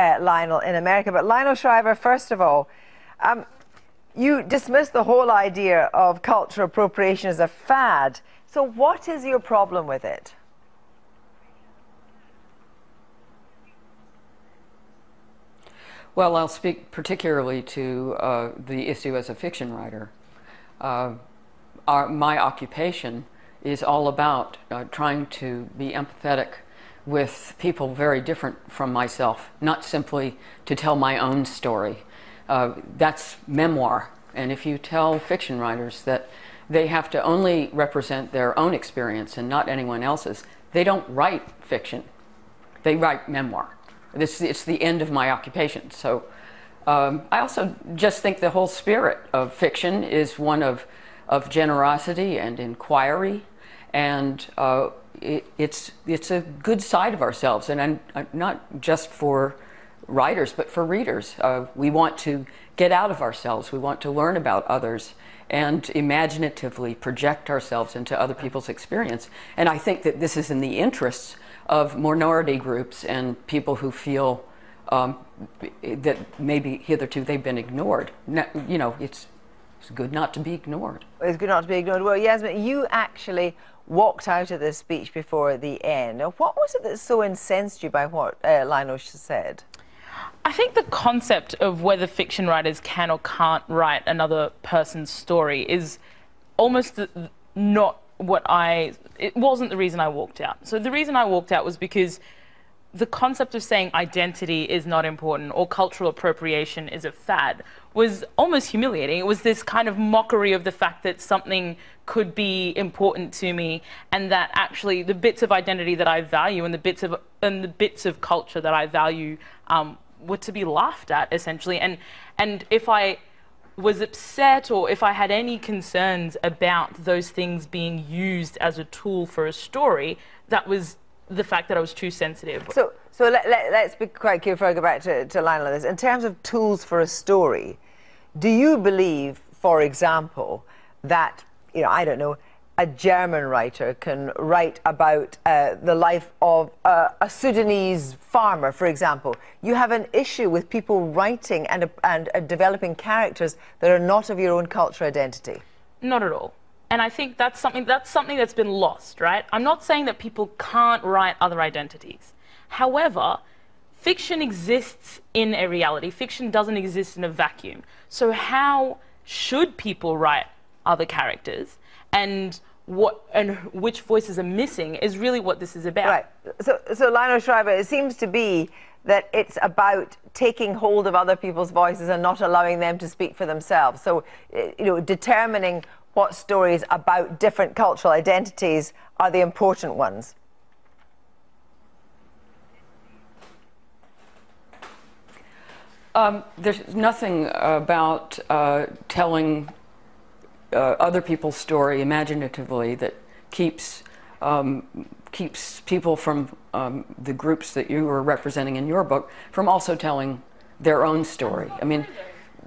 uh, Lionel in America. But Lionel Shriver, first of all, um, you dismiss the whole idea of cultural appropriation as a fad. So, what is your problem with it? Well, I'll speak particularly to uh, the issue as a fiction writer. Uh, our, my occupation is all about uh, trying to be empathetic with people very different from myself, not simply to tell my own story. Uh, that's memoir. And if you tell fiction writers that they have to only represent their own experience and not anyone else's, they don't write fiction, they write memoir. This, it's the end of my occupation. So um, I also just think the whole spirit of fiction is one of, of generosity and inquiry. And uh, it, it's, it's a good side of ourselves. And I'm, I'm not just for writers, but for readers. Uh, we want to get out of ourselves. We want to learn about others and imaginatively project ourselves into other people's experience. And I think that this is in the interests of minority groups and people who feel um, that maybe hitherto they've been ignored. you know, it's, it's good not to be ignored. It's good not to be ignored. Well, Yasmin, you actually walked out of this speech before the end. What was it that so incensed you by what uh, Lionel said? I think the concept of whether fiction writers can or can't write another person's story is almost not what I, it wasn't the reason I walked out. So the reason I walked out was because the concept of saying identity is not important or cultural appropriation is a fad was almost humiliating. It was this kind of mockery of the fact that something could be important to me and that actually the bits of identity that I value and the bits of and the bits of culture that I value um, were to be laughed at essentially. And and if I was upset or if I had any concerns about those things being used as a tool for a story, that was the fact that I was too sensitive. So, so let, us let, be quite clear before I go back to, to Lionel on this. In terms of tools for a story, do you believe, for example, that, you know, I don't know, a German writer can write about uh, the life of uh, a Sudanese farmer, for example. You have an issue with people writing and, uh, and uh, developing characters that are not of your own cultural identity. Not at all. And I think that's something that's something that's been lost, right? I'm not saying that people can't write other identities. However, fiction exists in a reality. Fiction doesn't exist in a vacuum. So how should people write other characters? And what and which voices are missing is really what this is about. Right. So, so Lionel Shriver, it seems to be that it's about taking hold of other people's voices and not allowing them to speak for themselves. So, eh, you know, determining what stories about different cultural identities are the important ones. Um, there's nothing about uh, telling uh, other people's story imaginatively that keeps um, keeps people from um, the groups that you were representing in your book from also telling their own story. I mean,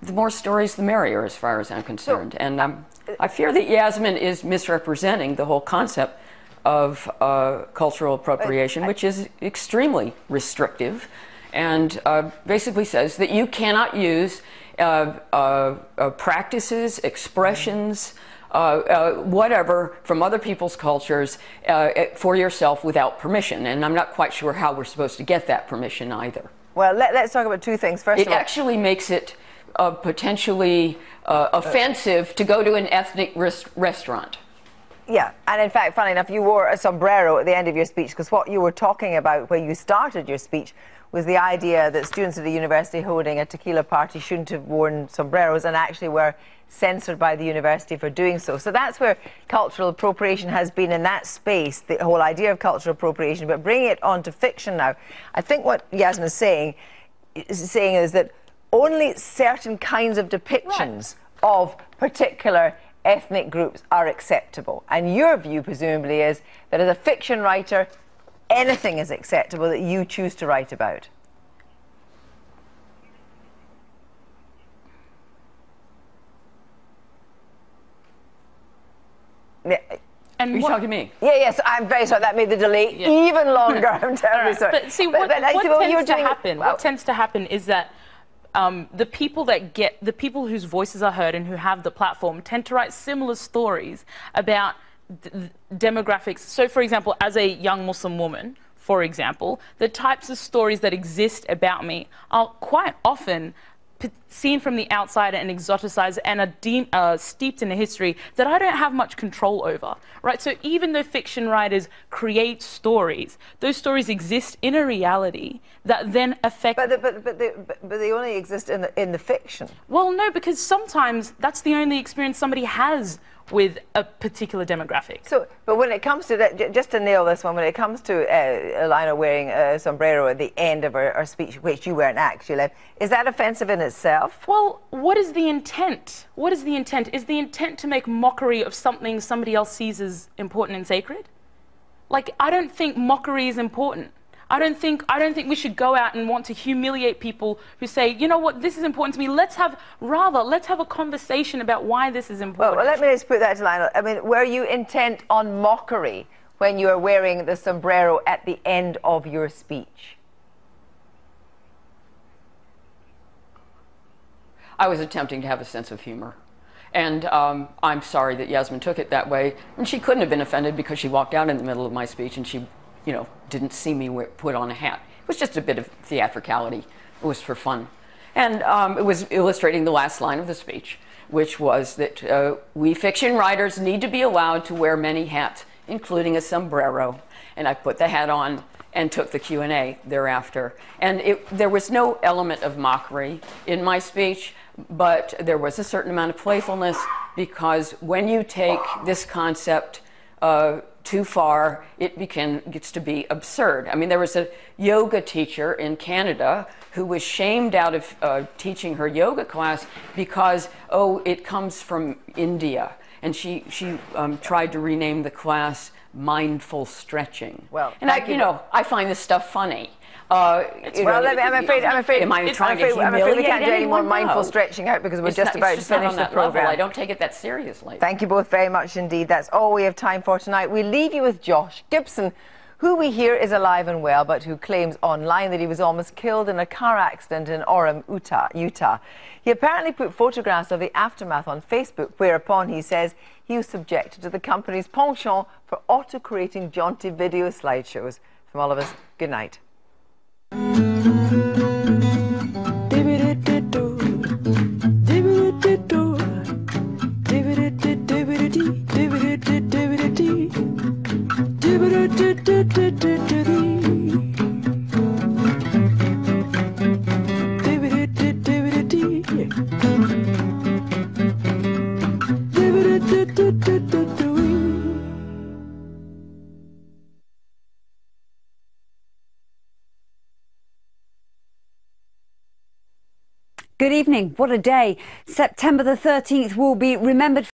the more stories, the merrier, as far as I'm concerned. And um, I fear that Yasmin is misrepresenting the whole concept of uh, cultural appropriation, which is extremely restrictive, and uh, basically says that you cannot use uh, uh, uh, practices, expressions, whatever from other people's cultures for yourself without permission. And I'm not quite sure how we're supposed to get that permission either. Well, let, us talk about two things. First, it actually makes it Uh, potentially uh, offensive to go to an ethnic res restaurant. Yeah, and in fact, funny enough, you wore a sombrero at the end of your speech because what you were talking about when you started your speech was the idea that students at a university holding a tequila party shouldn't have worn sombreros and actually were censored by the university for doing so. So that's where cultural appropriation has been in that space, the whole idea of cultural appropriation. But bringing it onto fiction now, I think what Yasmin is saying is saying is that only certain kinds of depictions right. of particular ethnic groups are acceptable. And your view, presumably, is that as a fiction writer, anything is acceptable that you choose to write about. and Are you what- talking to me? Yeah, yes, I'm very sorry. That made the delay Yeah. even longer. I'm terribly Right. sorry. But see, what, I what what tends to happen? well, what tends to happen is that um, the people that get the people whose voices are heard and who have the platform tend to write similar stories about demographics. So, for example, as a young Muslim woman, for example, the types of stories that exist about me are quite often seen from the outside and exoticized and are uh, steeped in a history that I don't have much control over, right? So even though fiction writers create stories, those stories exist in a reality that then affect. But, the, but, but, the, but, but they only exist in the, in the fiction. well, no, because sometimes that's the only experience somebody has with a particular demographic. So, but when it comes to that, j- just to nail this one, when it comes to uh, Elena wearing a sombrero at the end of her, her speech, which you weren't actually, is that offensive in itself? Well, what is the intent? What is the intent? Is the intent to make mockery of something somebody else sees as important and sacred? Like, I don't think mockery is important. I don't think I don't think we should go out and want to humiliate people who say, you know what, this is important to me. Let's have rather let's have a conversation about why this is important. well, let me just put that to Lionel. I mean, were you intent on mockery when you were wearing the sombrero at the end of your speech? I was attempting to have a sense of humor. And um, I'm sorry that Yasmin took it that way. And she couldn't have been offended because she walked out in the middle of my speech and she, you know, didn't see me wear, put on a hat. It was just a bit of theatricality. It was for fun. And um, it was illustrating the last line of the speech, which was that uh, we fiction writers need to be allowed to wear many hats, including a sombrero. And I put the hat on and took the Q&A thereafter. And it, there was no element of mockery in my speech, but there was a certain amount of playfulness because when you take this concept uh, too far, it became, gets to be absurd. I mean, there was a yoga teacher in Canada who was shamed out of uh, teaching her yoga class because, oh, it comes from India. And she, she um, tried to rename the class Mindful Stretching. Well, and I, you. you know, I find this stuff funny. Uh, you Well, know, me- I'm afraid, I'm afraid, Am I I'm trying to I'm afraid we can't do any more mindful stretching out because we're It's just not- about it's to finish the that level. program. I don't take it that seriously. Thank you both very much indeed. That's all we have time for tonight. We leave you with Josh Gibson, who we hear is alive and well, but who claims online that he was almost killed in a car accident in Orem, Utah. Utah. He apparently put photographs of the aftermath on Facebook, whereupon he says he was subjected to the company's penchant for auto-creating jaunty video slideshows. From all of us, good night do do do Good evening. What a day. September the 13th will be remembered